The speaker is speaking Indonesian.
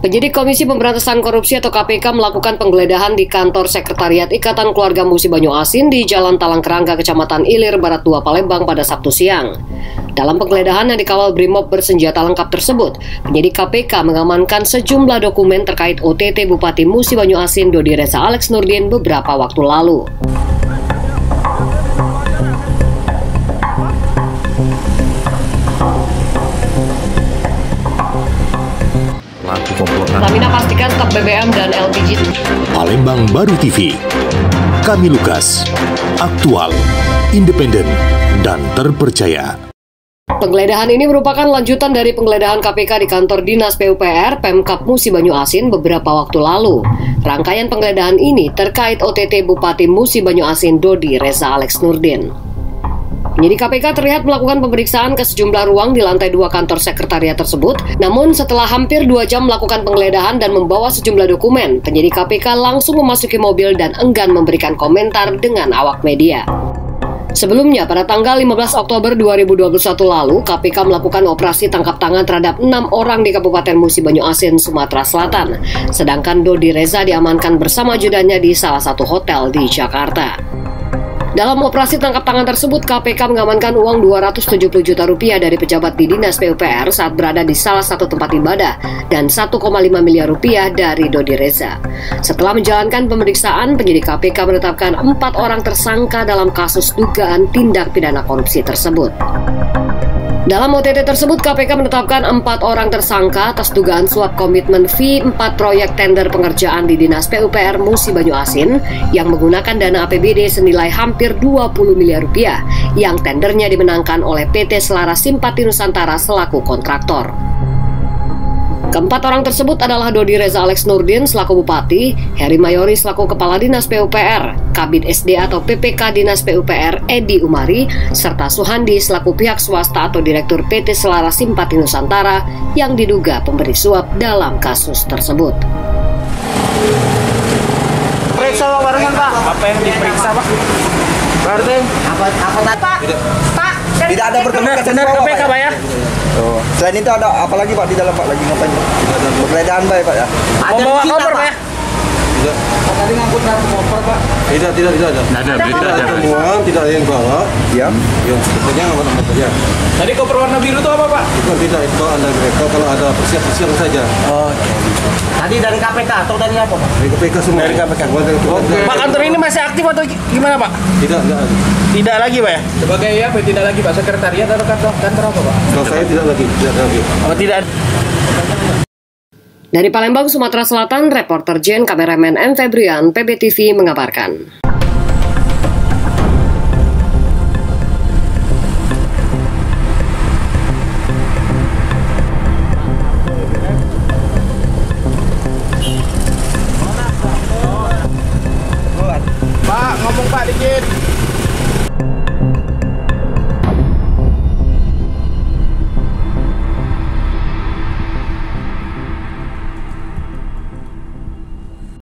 Penyidik Komisi Pemberantasan Korupsi atau KPK melakukan penggeledahan di kantor Sekretariat Ikatan Keluarga Musi Banyu Asin di Jalan Talangkerangga, Kecamatan Ilir, Barat 2, Palembang pada Sabtu siang. Dalam penggeledahan yang dikawal BRIMOB bersenjata lengkap tersebut, penyidik KPK mengamankan sejumlah dokumen terkait OTT Bupati Musi Banyu Asin Dodi Reza Alex Nurdin beberapa waktu lalu. Pertamina pastikan stok BBM dan LPG Palembang Baru TV. Kami Lukas, aktual, independen, dan terpercaya. Penggeledahan ini merupakan lanjutan dari penggeledahan KPK di kantor Dinas PUPR Pemkap Musi Banyu Asin beberapa waktu lalu. Rangkaian penggeledahan ini terkait OTT Bupati Musi Banyu Asin Dodi Reza Alex Nurdin. Penyidik KPK terlihat melakukan pemeriksaan ke sejumlah ruang di lantai dua kantor sekretariat tersebut. Namun setelah hampir dua jam melakukan penggeledahan dan membawa sejumlah dokumen, penyidik KPK langsung memasuki mobil dan enggan memberikan komentar dengan awak media. Sebelumnya, pada tanggal 15 Oktober 2021 lalu, KPK melakukan operasi tangkap tangan terhadap enam orang di Kabupaten Musi Banyu Asin, Sumatera Selatan. Sedangkan Dodi Reza diamankan bersama ajudannya di salah satu hotel di Jakarta. Dalam operasi tangkap tangan tersebut, KPK mengamankan uang 270 juta rupiah dari pejabat di Dinas PUPR saat berada di salah satu tempat ibadah dan 1,5 miliar rupiah dari Dodi Reza. Setelah menjalankan pemeriksaan, penyidik KPK menetapkan empat orang tersangka dalam kasus dugaan tindak pidana korupsi tersebut. Dalam OTT tersebut, KPK menetapkan empat orang tersangka atas dugaan suap komitmen fee empat proyek tender pengerjaan di Dinas PUPR Musi Banyu Asin yang menggunakan dana APBD senilai hampir 20 miliar rupiah yang tendernya dimenangkan oleh PT Selaras Simpati Nusantara selaku kontraktor. Keempat orang tersebut adalah Dodi Reza Alex Nurdin selaku Bupati, Heri Mayori selaku Kepala Dinas PUPR, Kabit SD atau PPK Dinas PUPR Edi Umari, serta Suhandi selaku pihak swasta atau Direktur PT Selaras Simpati Nusantara yang diduga pemberi suap dalam kasus tersebut. Periksa Pak barengan Pak. Apa yang diperiksa Pak? Berarti apa apa Pak? Pak. Tidak ada bertemu benar KPK Pak ya? Selain itu ada apa lagi Pak di dalam Pak lagi ngapain? Penggeledahan Pak ya Pak ya? Mau bawa koper Pak ya? Pak tadi ngangkut satu koper Pak. Tidak, tidak, tidak ada. Tidak ada, Tidak ada temuan, tidak ada yang bawa. Ya. Ya, sepertinya apa saja. Tadi koper warna biru itu apa Pak? Itu tidak, itu anda mereka kalau ada persiap-persiap saja. Tadi dari KPK atau dari apa Pak? Dari KPK semua. Dari KPK. Semua dari KPK. Pak kantor ini masih aktif atau gimana Pak? Tidak, tidak ada. Tidak lagi Pak ya? Sebagai apa? Tidak lagi Pak Sekretariat atau kantor, kantor apa Pak? Kalau saya tidak lagi, tidak ada lagi. Oh tidak dari Palembang, Sumatera Selatan, reporter Jen, kameramen M. Febrian, PBTV mengabarkan. Pak, ngomong Pak dikit.